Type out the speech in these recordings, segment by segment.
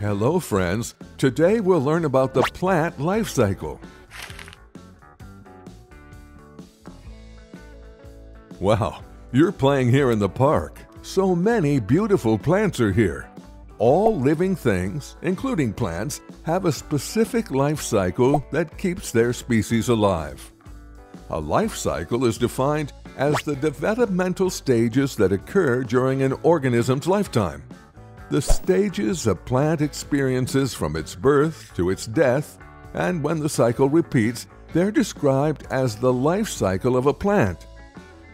Hello, friends. Today we'll learn about the plant life cycle. Wow, you're playing here in the park. So many beautiful plants are here. All living things, including plants, have a specific life cycle that keeps their species alive. A life cycle is defined as the developmental stages that occur during an organism's lifetime. The stages a plant experiences from its birth to its death, and when the cycle repeats, they're described as the life cycle of a plant.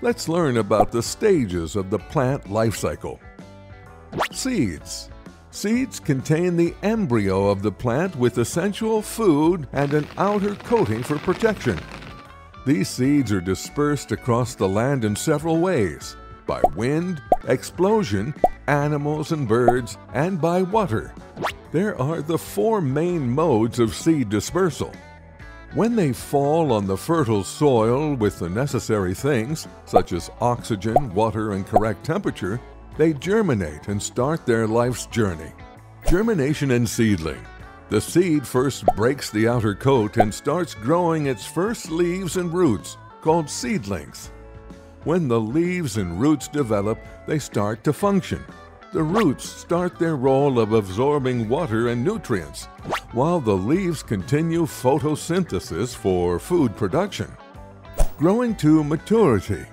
Let's learn about the stages of the plant life cycle. Seeds. Seeds contain the embryo of the plant with essential food and an outer coating for protection. These seeds are dispersed across the land in several ways by wind, explosion, animals and birds, and by water. There are the four main modes of seed dispersal. When they fall on the fertile soil with the necessary things, such as oxygen, water, and correct temperature, they germinate and start their life's journey. Germination and seedling. The seed first breaks the outer coat and starts growing its first leaves and roots, called seedlings. When the leaves and roots develop, they start to function. The roots start their role of absorbing water and nutrients, while the leaves continue photosynthesis for food production. Growing to maturity.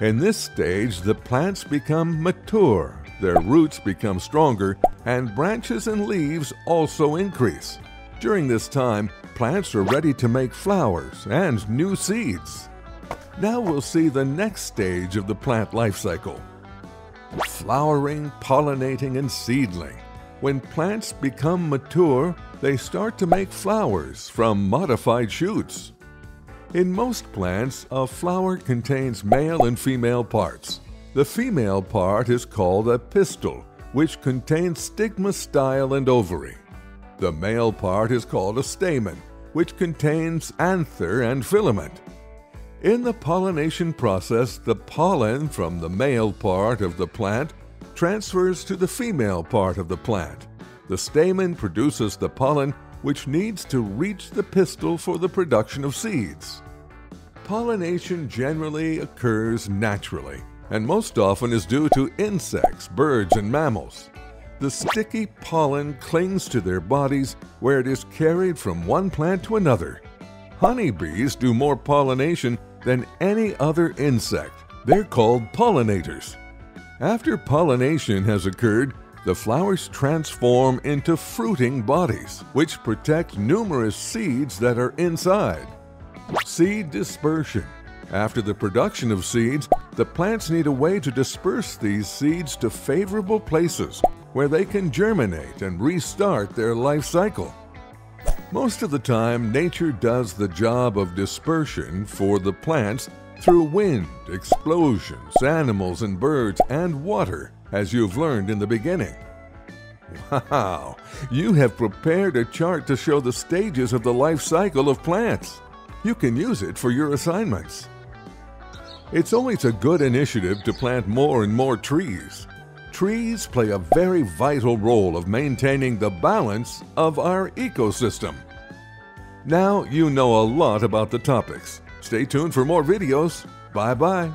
In this stage, the plants become mature, their roots become stronger, and branches and leaves also increase. During this time, plants are ready to make flowers and new seeds. Now we'll see the next stage of the plant life cycle. Flowering, pollinating, and seedling. When plants become mature, they start to make flowers from modified shoots. In most plants, a flower contains male and female parts. The female part is called a pistil, which contains stigma, style, and ovary. The male part is called a stamen, which contains anther and filament. In the pollination process, the pollen from the male part of the plant transfers to the female part of the plant. The stamen produces the pollen which needs to reach the pistil for the production of seeds. Pollination generally occurs naturally and most often is due to insects, birds, and mammals. The sticky pollen clings to their bodies where it is carried from one plant to another. Honeybees do more pollination than any other insect. They're called pollinators. After pollination has occurred, the flowers transform into fruiting bodies, which protect numerous seeds that are inside. Seed dispersion. After the production of seeds, the plants need a way to disperse these seeds to favorable places where they can germinate and restart their life cycle. Most of the time, nature does the job of dispersion for the plants through wind, explosions, animals and birds, and water, as you've learned in the beginning. Wow! You have prepared a chart to show the stages of the life cycle of plants. You can use it for your assignments. It's always a good initiative to plant more and more trees. Trees play a very vital role of maintaining the balance of our ecosystem. Now you know a lot about the topics. Stay tuned for more videos. Bye bye.